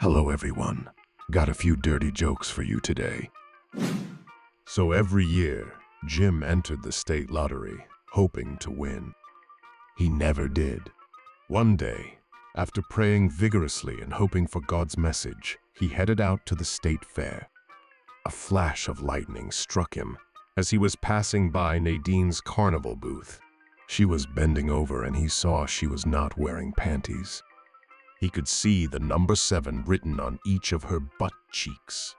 Hello, everyone. Got a few dirty jokes for you today. So every year, Jim entered the state lottery, hoping to win. He never did. One day, after praying vigorously and hoping for God's message, he headed out to the state fair. A flash of lightning struck him as he was passing by Nadine's carnival booth. She was bending over and he saw she was not wearing panties. He could see the number seven written on each of her butt cheeks.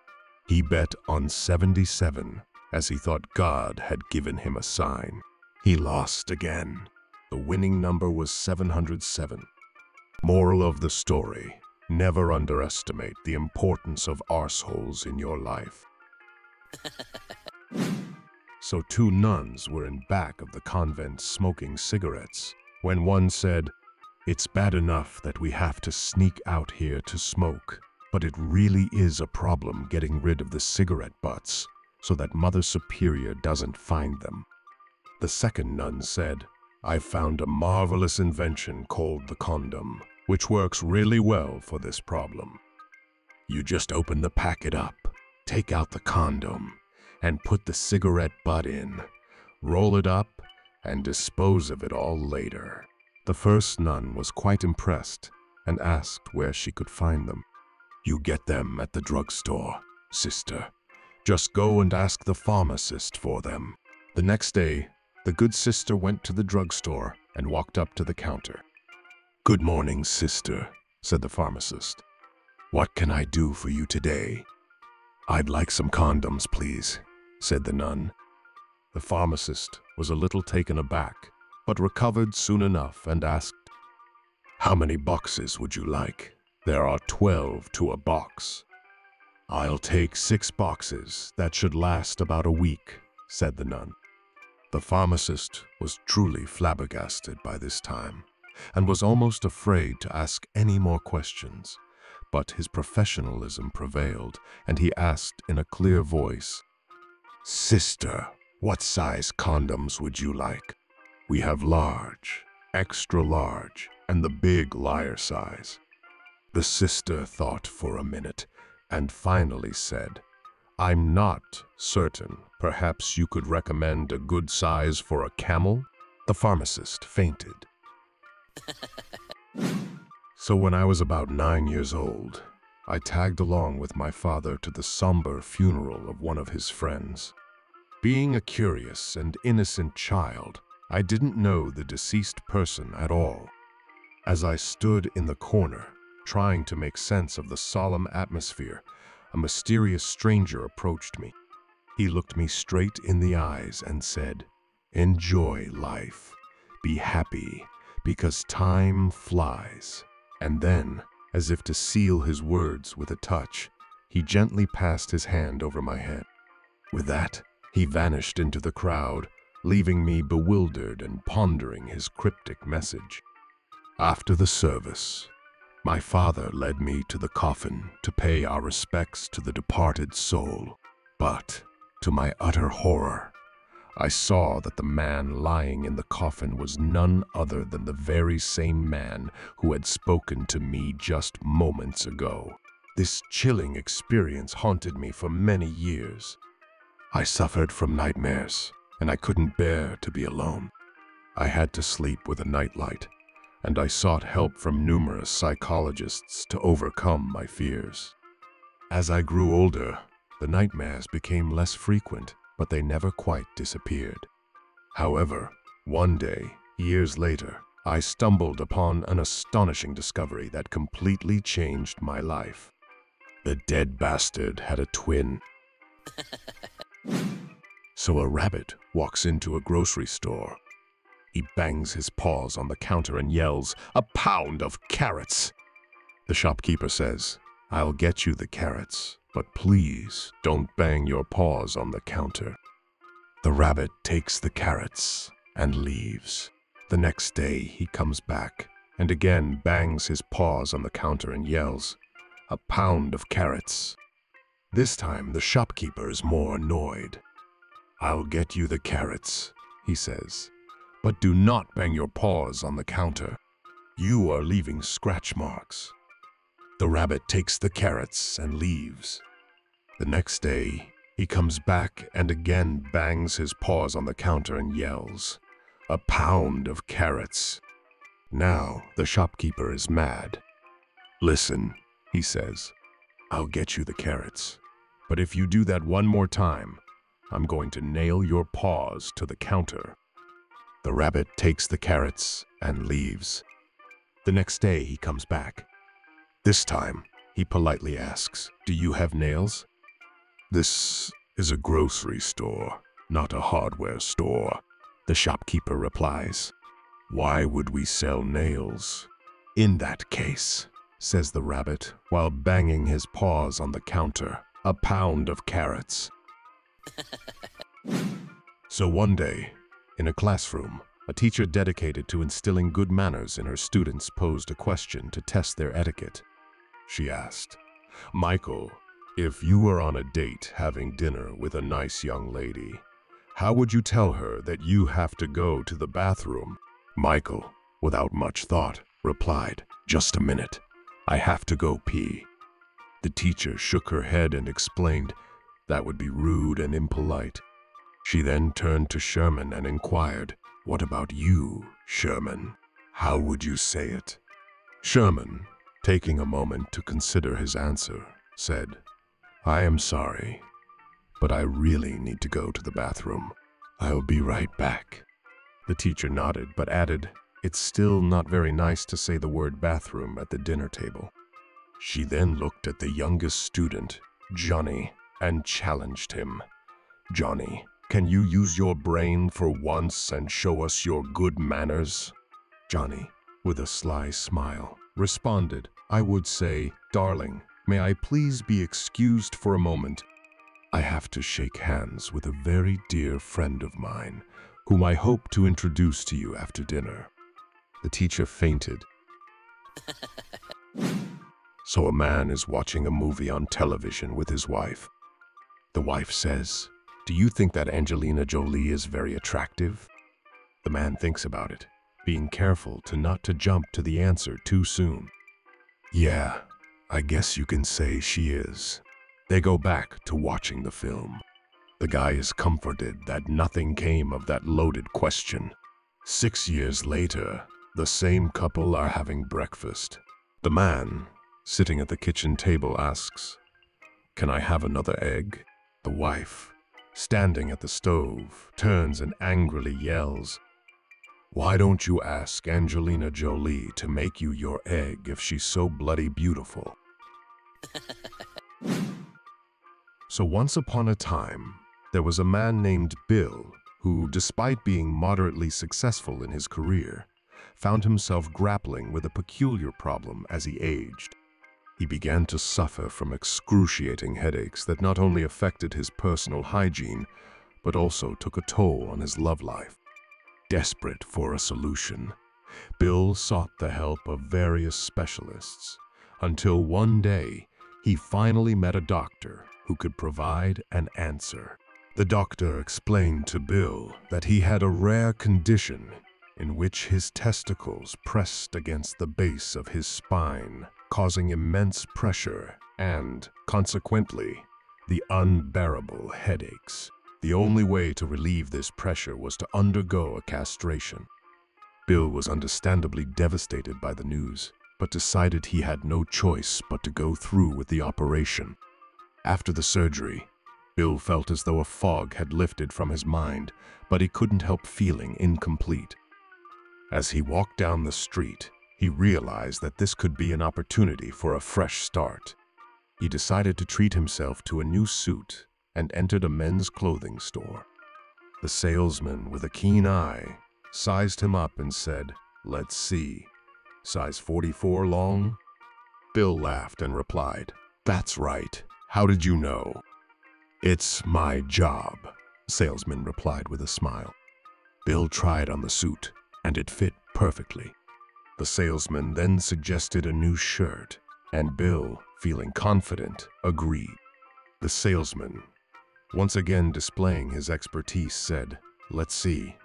He bet on 77 as he thought God had given him a sign. He lost again. The winning number was 707. Moral of the story, never underestimate the importance of arseholes in your life. so two nuns were in back of the convent smoking cigarettes when one said, It's bad enough that we have to sneak out here to smoke, but it really is a problem getting rid of the cigarette butts so that Mother Superior doesn't find them. The second nun said, I found a marvelous invention called the condom, which works really well for this problem. You just open the packet up, take out the condom, and put the cigarette butt in, roll it up, and dispose of it all later. The first nun was quite impressed and asked where she could find them. You get them at the drugstore, sister. Just go and ask the pharmacist for them. The next day, the good sister went to the drugstore and walked up to the counter. Good morning, sister, said the pharmacist. What can I do for you today? I'd like some condoms, please, said the nun. The pharmacist was a little taken aback, but recovered soon enough and asked, How many boxes would you like? There are twelve to a box. I'll take six boxes. That should last about a week, said the nun. The pharmacist was truly flabbergasted by this time and was almost afraid to ask any more questions. But his professionalism prevailed, and he asked in a clear voice, Sister, what size condoms would you like? We have large, extra large, and the big liar size. The sister thought for a minute and finally said, I'm not certain. Perhaps you could recommend a good size for a camel? The pharmacist fainted. so when I was about nine years old, I tagged along with my father to the somber funeral of one of his friends. Being a curious and innocent child, I didn't know the deceased person at all. As I stood in the corner, trying to make sense of the solemn atmosphere, a mysterious stranger approached me. He looked me straight in the eyes and said, Enjoy life. Be happy, because time flies. And then, as if to seal his words with a touch, he gently passed his hand over my head. With that, he vanished into the crowd, leaving me bewildered and pondering his cryptic message. After the service, my father led me to the coffin to pay our respects to the departed soul. But, to my utter horror, I saw that the man lying in the coffin was none other than the very same man who had spoken to me just moments ago. This chilling experience haunted me for many years. I suffered from nightmares, and I couldn't bear to be alone. I had to sleep with a nightlight and I sought help from numerous psychologists to overcome my fears. As I grew older, the nightmares became less frequent, but they never quite disappeared. However, one day, years later, I stumbled upon an astonishing discovery that completely changed my life. The dead bastard had a twin. so a rabbit walks into a grocery store he bangs his paws on the counter and yells, A pound of carrots! The shopkeeper says, I'll get you the carrots, but please don't bang your paws on the counter. The rabbit takes the carrots and leaves. The next day he comes back and again bangs his paws on the counter and yells, A pound of carrots. This time the shopkeeper is more annoyed. I'll get you the carrots, he says, but do not bang your paws on the counter. You are leaving scratch marks. The rabbit takes the carrots and leaves. The next day, he comes back and again bangs his paws on the counter and yells, A pound of carrots. Now the shopkeeper is mad. Listen, he says, I'll get you the carrots. But if you do that one more time, I'm going to nail your paws to the counter. The rabbit takes the carrots and leaves. The next day he comes back. This time, he politely asks, Do you have nails? This is a grocery store, not a hardware store, the shopkeeper replies. Why would we sell nails? In that case, says the rabbit, while banging his paws on the counter, a pound of carrots. so one day, in a classroom, a teacher dedicated to instilling good manners in her students posed a question to test their etiquette. She asked, Michael, if you were on a date having dinner with a nice young lady, how would you tell her that you have to go to the bathroom? Michael, without much thought, replied, Just a minute. I have to go pee. The teacher shook her head and explained that would be rude and impolite. She then turned to Sherman and inquired, What about you, Sherman? How would you say it? Sherman, taking a moment to consider his answer, said, I am sorry, but I really need to go to the bathroom. I'll be right back. The teacher nodded, but added, it's still not very nice to say the word bathroom at the dinner table. She then looked at the youngest student, Johnny, and challenged him. Johnny, can you use your brain for once and show us your good manners? Johnny, with a sly smile, responded, I would say, Darling, may I please be excused for a moment? I have to shake hands with a very dear friend of mine, whom I hope to introduce to you after dinner. The teacher fainted. so a man is watching a movie on television with his wife. The wife says, Do you think that Angelina Jolie is very attractive? The man thinks about it, being careful to not to jump to the answer too soon. Yeah, I guess you can say she is. They go back to watching the film. The guy is comforted that nothing came of that loaded question. Six years later, the same couple are having breakfast. The man, sitting at the kitchen table, asks, Can I have another egg? The wife, standing at the stove, turns and angrily yells, Why don't you ask Angelina Jolie to make you your egg if she's so bloody beautiful? so once upon a time, there was a man named Bill who, despite being moderately successful in his career, found himself grappling with a peculiar problem as he aged. He began to suffer from excruciating headaches that not only affected his personal hygiene, but also took a toll on his love life. Desperate for a solution, Bill sought the help of various specialists, until one day he finally met a doctor who could provide an answer. The doctor explained to Bill that he had a rare condition in which his testicles pressed against the base of his spine, causing immense pressure and, consequently, the unbearable headaches. The only way to relieve this pressure was to undergo a castration. Bill was understandably devastated by the news, but decided he had no choice but to go through with the operation. After the surgery, Bill felt as though a fog had lifted from his mind, but he couldn't help feeling incomplete. As he walked down the street, he realized that this could be an opportunity for a fresh start. He decided to treat himself to a new suit and entered a men's clothing store. The salesman, with a keen eye, sized him up and said, Let's see, size 44 long? Bill laughed and replied, That's right. How did you know? It's my job, salesman replied with a smile. Bill tried on the suit and it fit perfectly. The salesman then suggested a new shirt, and Bill, feeling confident, agreed. The salesman, once again displaying his expertise, said, Let's see,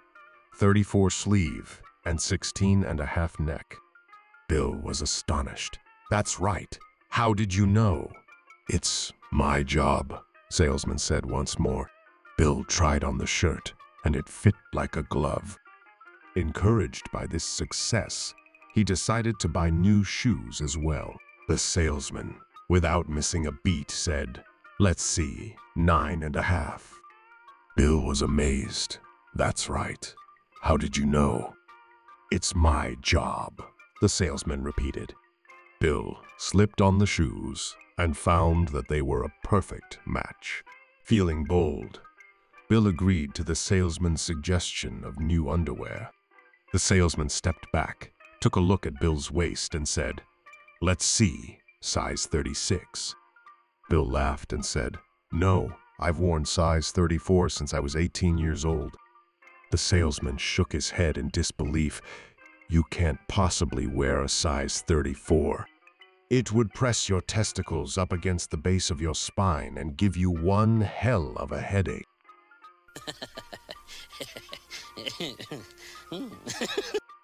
34 sleeve and 16 and a half neck. Bill was astonished. That's right. How did you know? It's my job, salesman said once more. Bill tried on the shirt, and it fit like a glove. Encouraged by this success, he decided to buy new shoes as well. The salesman, without missing a beat, said, Let's see, nine and a half. Bill was amazed. That's right. How did you know? It's my job, the salesman repeated. Bill slipped on the shoes and found that they were a perfect match. Feeling bold, Bill agreed to the salesman's suggestion of new underwear. The salesman stepped back, took a look at Bill's waist, and said, Let's see, size 36. Bill laughed and said, No, I've worn size 34 since I was 18 years old. The salesman shook his head in disbelief. You can't possibly wear a size 34. It would press your testicles up against the base of your spine and give you one hell of a headache.